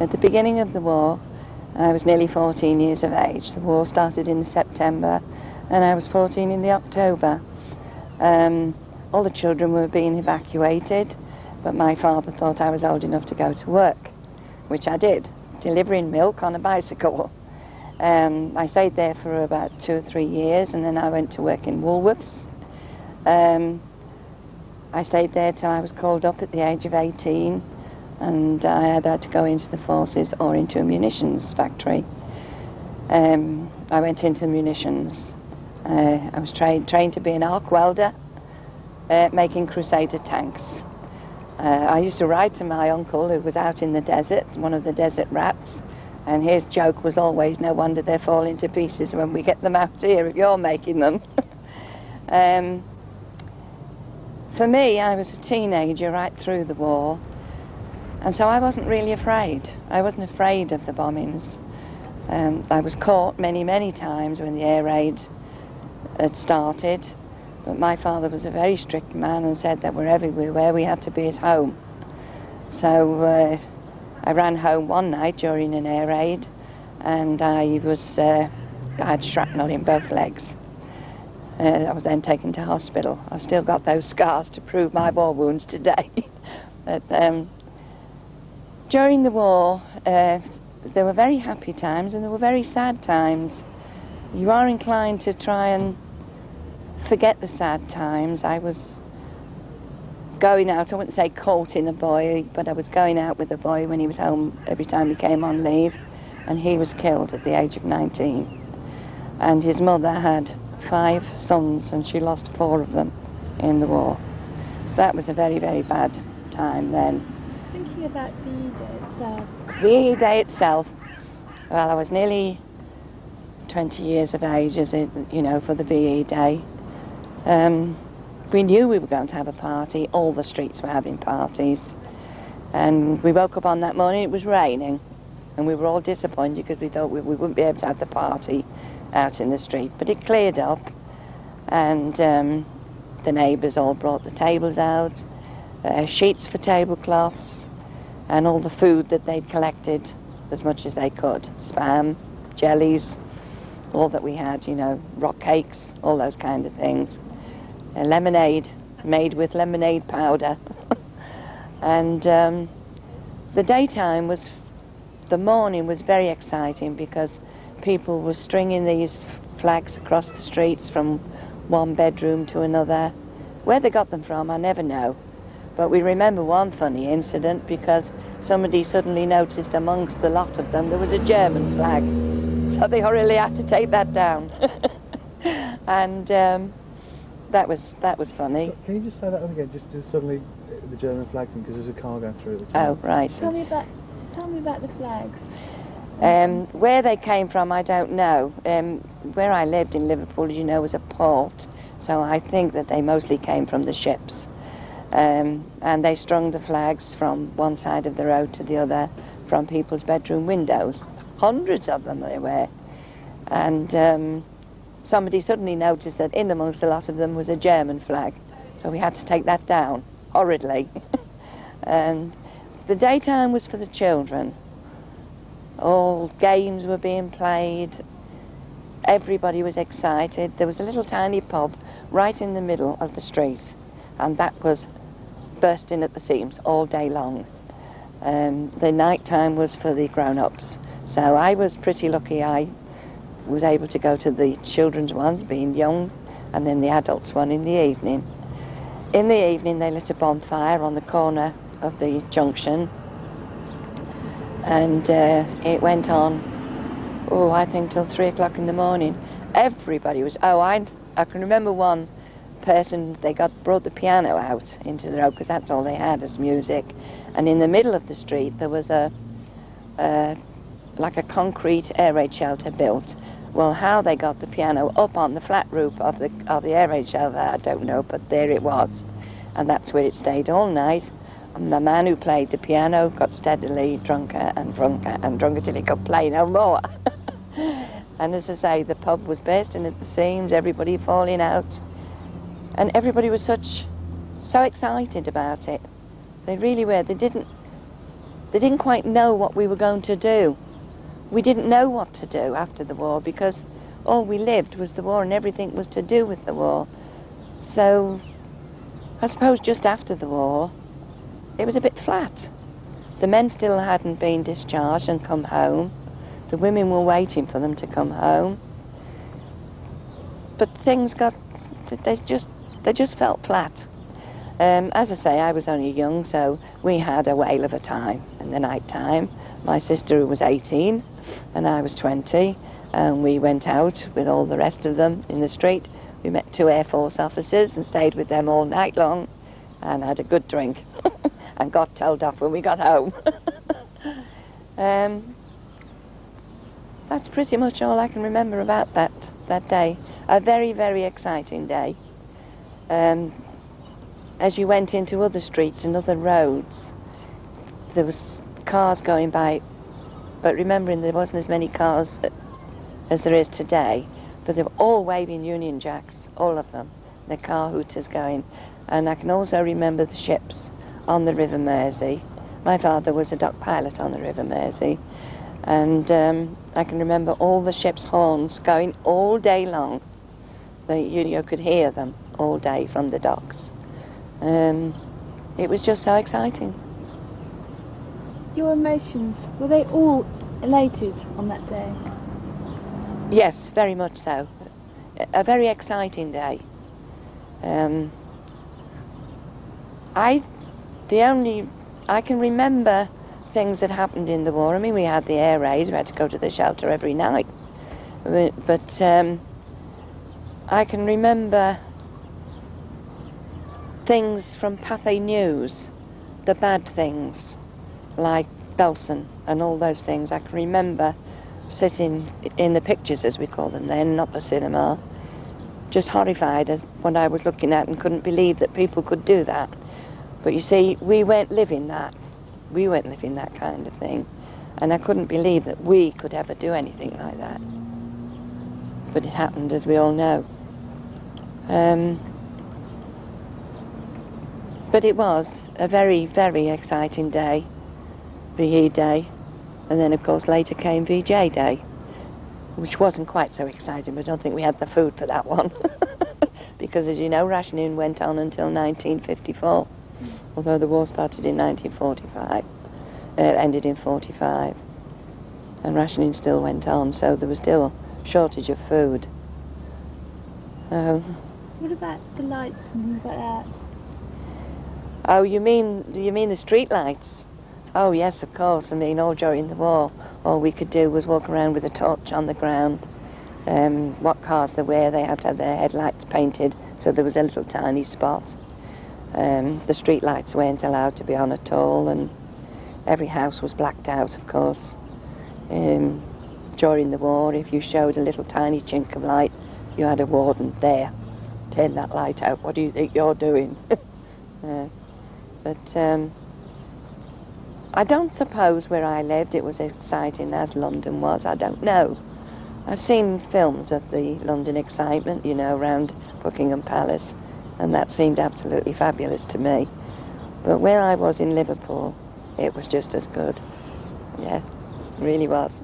At the beginning of the war, I was nearly 14 years of age. The war started in September and I was 14 in the October. Um, all the children were being evacuated, but my father thought I was old enough to go to work, which I did, delivering milk on a bicycle. Um, I stayed there for about two or three years and then I went to work in Woolworths. Um, I stayed there till I was called up at the age of 18 and I either had to go into the forces or into a munitions factory. Um, I went into munitions. Uh, I was trained trained to be an arc welder, uh, making Crusader tanks. Uh, I used to write to my uncle who was out in the desert, one of the desert rats, and his joke was always, no wonder they're falling to pieces when we get them out here if you're making them. um, for me, I was a teenager right through the war, and so I wasn't really afraid. I wasn't afraid of the bombings. Um, I was caught many, many times when the air raid had started, but my father was a very strict man and said that wherever we were, we had to be at home. So uh, I ran home one night during an air raid, and I was uh, I had shrapnel in both legs. Uh, I was then taken to hospital. I've still got those scars to prove my war wounds today. but um, during the war, uh, there were very happy times and there were very sad times. You are inclined to try and forget the sad times. I was going out, I wouldn't say courting a boy, but I was going out with a boy when he was home every time he came on leave, and he was killed at the age of 19. And his mother had five sons, and she lost four of them in the war. That was a very, very bad time then. Thinking about VE Day itself. Day itself, well, I was nearly 20 years of age, as it, you know, for the VE Day. Um, we knew we were going to have a party. All the streets were having parties. And we woke up on that morning, it was raining. And we were all disappointed because we thought we, we wouldn't be able to have the party out in the street. But it cleared up. And um, the neighbours all brought the tables out, uh, sheets for tablecloths, and all the food that they'd collected as much as they could. Spam, jellies, all that we had, you know, rock cakes, all those kind of things a lemonade made with lemonade powder. and um, the daytime was, the morning was very exciting because people were stringing these flags across the streets from one bedroom to another. Where they got them from, I never know. But we remember one funny incident because somebody suddenly noticed amongst the lot of them there was a German flag. So they hurriedly had to take that down. and um, that was that was funny. So can you just say that one again? Just, just suddenly the German flag thing because there's a car going through at the time. Oh right. Tell me about, tell me about the flags. Um, where they came from, I don't know. Um, where I lived in Liverpool, as you know, was a port, so I think that they mostly came from the ships. Um, and they strung the flags from one side of the road to the other from people's bedroom windows. Hundreds of them there were. And um, somebody suddenly noticed that in amongst a lot of them was a German flag. So we had to take that down, horridly. and the daytime was for the children. All games were being played. Everybody was excited. There was a little tiny pub right in the middle of the street, and that was bursting at the seams all day long. Um, the night time was for the grown-ups. So I was pretty lucky. I was able to go to the children's ones, being young, and then the adults one in the evening. In the evening, they lit a bonfire on the corner of the junction, and uh, it went on, oh, I think till three o'clock in the morning. Everybody was, oh, I, I can remember one person, they got brought the piano out into the road because that's all they had as music. And in the middle of the street, there was a, a like a concrete air raid shelter built well, how they got the piano up on the flat roof of the, of the air raid shelter, I don't know, but there it was. And that's where it stayed all night. And the man who played the piano got steadily drunker and drunker and drunker till he could play no more. and as I say, the pub was bursting at the seams, everybody falling out. And everybody was such, so excited about it. They really were. They didn't, they didn't quite know what we were going to do. We didn't know what to do after the war because all we lived was the war and everything was to do with the war. So I suppose just after the war, it was a bit flat. The men still hadn't been discharged and come home. The women were waiting for them to come home. But things got, they just, they just felt flat. Um, as I say, I was only young, so we had a whale of a time in the night time. My sister was 18 and I was 20, and we went out with all the rest of them in the street. We met two Air Force officers and stayed with them all night long and had a good drink and got told off when we got home. um, that's pretty much all I can remember about that, that day. A very, very exciting day. Um, as you went into other streets and other roads, there was cars going by, but remembering there wasn't as many cars as there is today, but they were all waving Union Jacks, all of them, the car hooters going. And I can also remember the ships on the River Mersey. My father was a dock pilot on the River Mersey, and um, I can remember all the ship's horns going all day long. The, you, you could hear them all day from the docks. Um, it was just so exciting. Your emotions, were they all elated on that day? Yes, very much so. A very exciting day. Um, I, the only, I can remember things that happened in the war. I mean, we had the air raids, we had to go to the shelter every night. But, but um, I can remember things from Pathé News, the bad things, like Belsen and all those things. I can remember sitting in the pictures, as we call them then, not the cinema, just horrified at what I was looking at and couldn't believe that people could do that. But you see, we weren't living that. We weren't living that kind of thing. And I couldn't believe that we could ever do anything like that. But it happened, as we all know. Um, but it was a very, very exciting day, VE Day. And then, of course, later came VJ Day, which wasn't quite so exciting, but I don't think we had the food for that one. because, as you know, rationing went on until 1954, although the war started in 1945. Uh, it ended in 45. And rationing still went on, so there was still a shortage of food. Um, What about the lights and things like that? Oh, you mean you mean the street lights? Oh yes, of course. I mean, all during the war, all we could do was walk around with a torch on the ground. Um, what cars there were, they had to have their headlights painted, so there was a little tiny spot. Um, the street lights weren't allowed to be on at all, and every house was blacked out, of course. Um, during the war, if you showed a little tiny chink of light, you had a warden there. Turn that light out. What do you think you're doing? uh, but um, I don't suppose where I lived it was exciting as London was. I don't know. I've seen films of the London excitement, you know, around Buckingham Palace, and that seemed absolutely fabulous to me. But where I was in Liverpool, it was just as good. Yeah, really was.